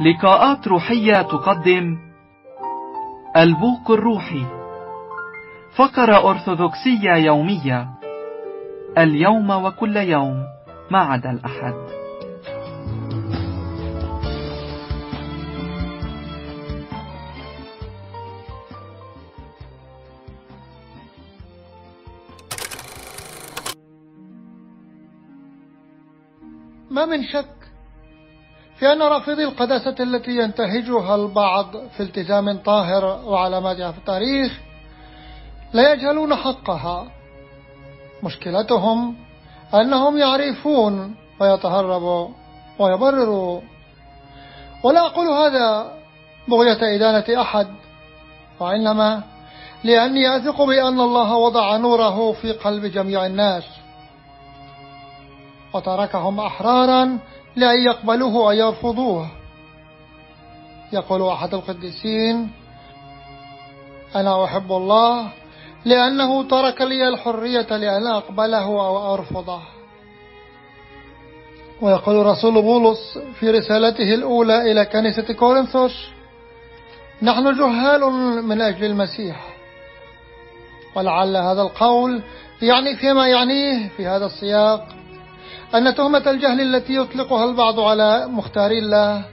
لقاءات روحية تقدم البوق الروحي. فقرة أرثوذكسية يومية. اليوم وكل يوم ما عدا الأحد. ما من شك في أن رافضي القداسة التي ينتهجها البعض في التزام طاهر وعلاماتها في التاريخ لا يجهلون حقها. مشكلتهم أنهم يعرفون ويتهربوا ويبرروا. ولا أقول هذا بغية إدانة أحد وإنما لأني أثق بأن الله وضع نوره في قلب جميع الناس. وتركهم أحرارا لأن يقبلوه أو يرفضوه يقول أحد القديسين أنا أحب الله لأنه ترك لي الحرية لأن أقبله أو أرفضه. ويقول رسول بولس في رسالته الأولى إلى كنيسة كورنثوس نحن جهال من أجل المسيح. ولعل هذا القول يعني فيما يعنيه في هذا السياق أن تهمة الجهل التي يطلقها البعض على مختار الله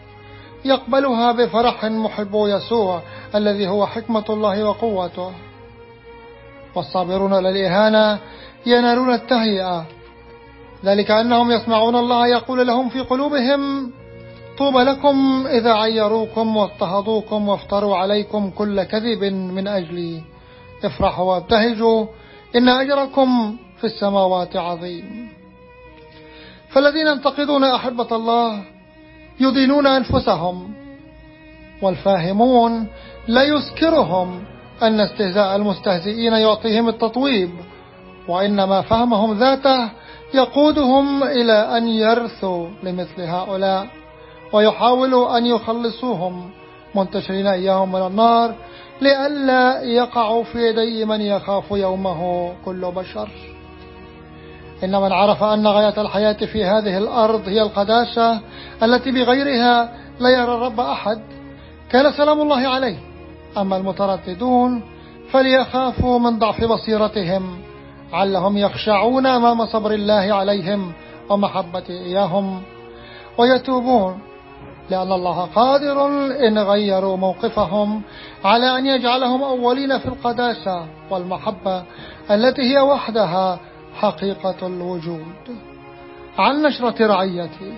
يقبلها بفرح محب يسوع الذي هو حكمة الله وقوته. والصابرون على الإهانة ينالون التهيئة. ذلك أنهم يسمعون الله يقول لهم في قلوبهم طوبى لكم إذا عيروكم واضطهدوكم وافتروا عليكم كل كذب من أجلي افرحوا وابتهجوا إن أجركم في السماوات عظيم. فالذين ينتقدون أحبة الله يدينون أنفسهم والفاهمون لا يسكرهم أن استهزاء المستهزئين يعطيهم التطويب وإنما فهمهم ذاته يقودهم إلى أن يرثوا لمثل هؤلاء ويحاولوا أن يخلصوهم منتشرين إياهم من النار لئلا يقعوا في يدي من يخاف يومه كل بشر. إن من عرف أن غاية الحياة في هذه الأرض هي القداسة التي بغيرها لا يرى الرب أحد. كان سلام الله عليه. أما المترددون فليخافوا من ضعف بصيرتهم علهم يخشعون أمام صبر الله عليهم ومحبة إياهم ويتوبون. لأن الله قادر إن غيروا موقفهم على أن يجعلهم أولين في القداسة والمحبة التي هي وحدها حقيقة الوجود عن نشرة رعيتي